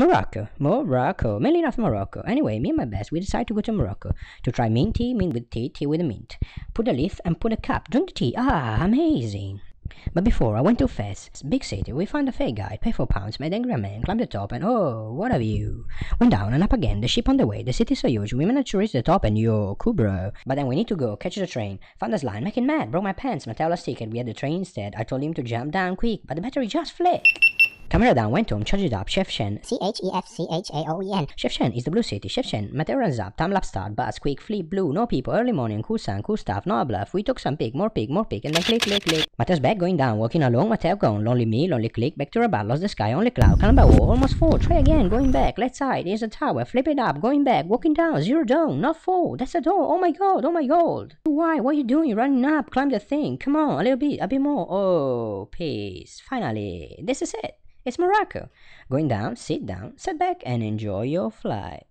Morocco, Morocco, mainly North Morocco. Anyway, me and my best, we decided to go to Morocco to try mint tea, mint with tea, tea with mint. Put a leaf and put a cup. Drink the tea. Ah, amazing. But before I went to Fez, big city, we found a fake guide, pay four pounds, made angry man, climbed the top, and oh, what a view. Went down and up again, the ship on the way, the city so huge, we managed to reach the top, and yo, cool bro. But then we need to go, catch the train, found this line, making mad, broke my pants, Mateo lost ticket, we had the train instead, I told him to jump down quick, but the battery just flipped. Camera down, went home, charged it up, Chefchaouen. C H E F C H A O E N. Chefchaouen is the blue city. Chefchaouen, Mateo runs up, time lapse start, buzz, quick, flip, blue, no people, early morning, cool sun, cool stuff, no bluff. We took some pig, more pig, more pig, and then click, click, click. Mateo's back going down, walking along, Mateo gone, lonely me, lonely click, back to Rabat, lost the sky, only cloud, Canada wall, almost full, try again, going back, left side, here's a tower, flip it up, going back, walking down, zero down, not full, that's a door, oh my god, oh my god. Why, what are you doing, running up, climb the thing, come on, a little bit, a bit more, oh, peace, finally, this is it. It's Morocco. Going down, sit down, sit back, and enjoy your flight.